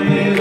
Hallelujah.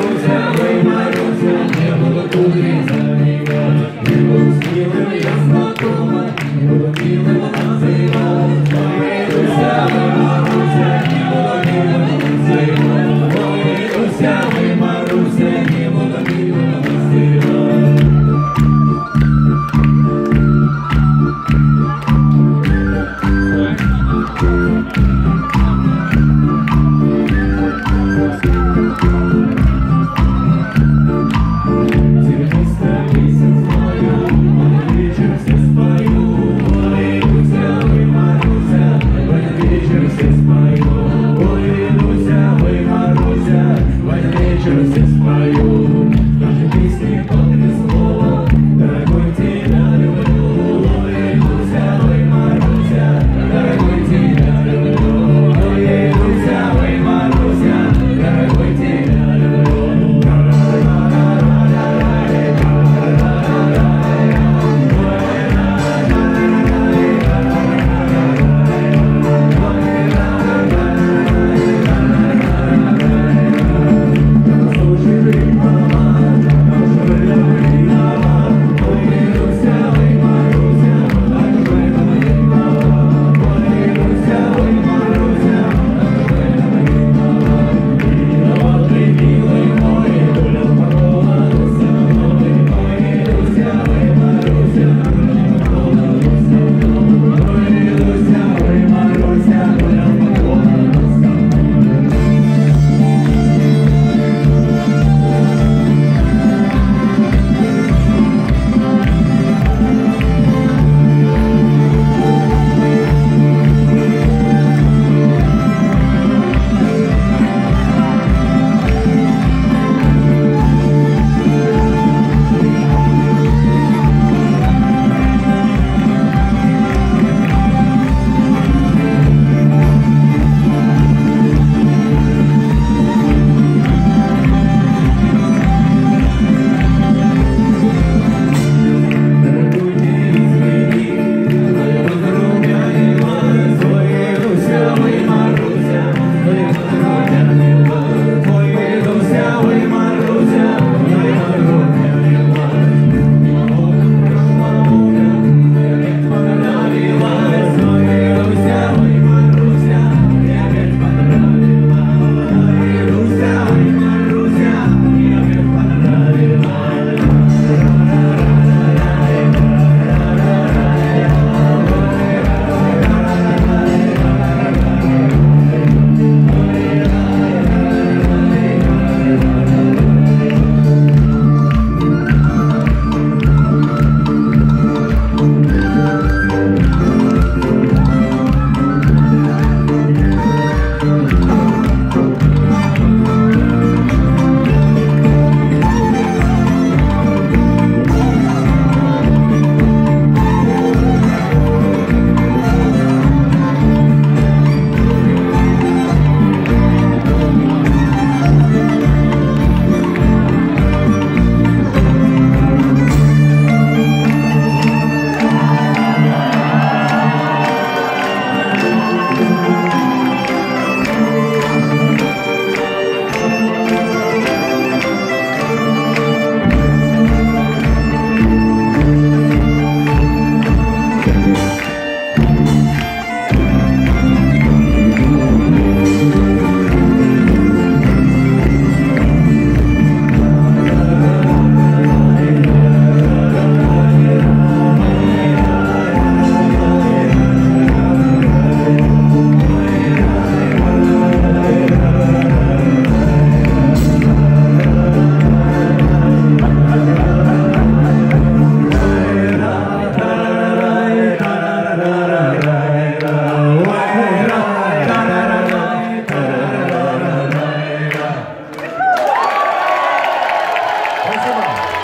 Vai ser.